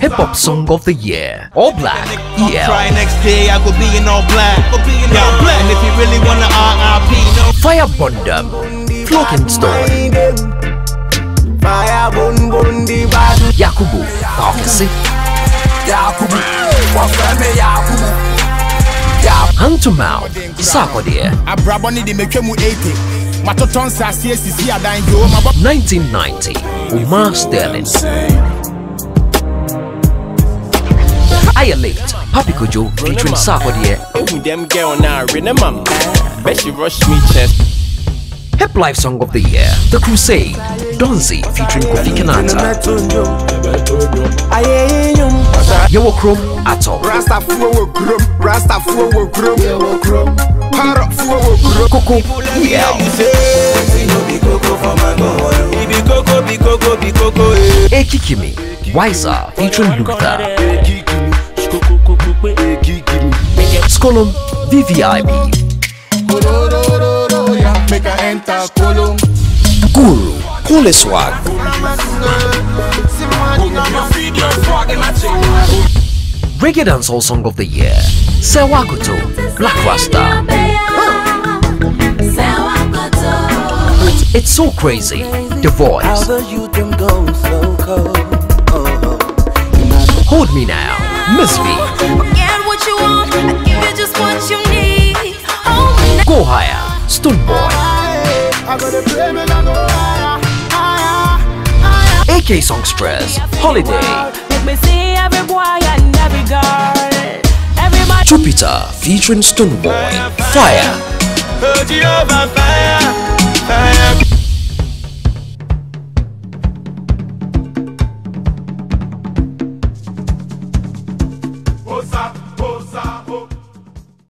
Hip Hop Song of the Year. All Black, Try next day, I go be in all black. Yeah, black. And if you really wanna RIP, no. Fire Bundam, Flowking Stone, Fire bun bun the Yakubu, Pakasi, Yakubu. Wafame Yakubu? Hantumau, Sarkodie, abrabɔ ne de metwa mu 80 matotɔ nsase asisi adan 1990, Umar Sterling. Pappy Kojo featuring Sarkodie, Who them girl now, remember? Bet she rush me chest. Hip Life Song of the Year, The Crusade, Donzi featuring Kofi Kinaata, Ayenyum Yewokrom Ato, rastafoɔ wɔ kurom rastafoɔ wɔ kurom be coco. Ekikimi, Wiser featuring Luther, Skolom, VVIP, make a enter kolom Guru, Holy Swag, Reggae Dancehall Song of the Year, Sewakoto, Black Rasta, It's So Crazy, The Voice, the youth them go so cold Hold Me Now, Miss V, Higher, Stonebwoy, AK Songstress, Holiday, Make me see every boy and every girl. Everybody. Jupiter featuring Stonebwoy, Fire, fire.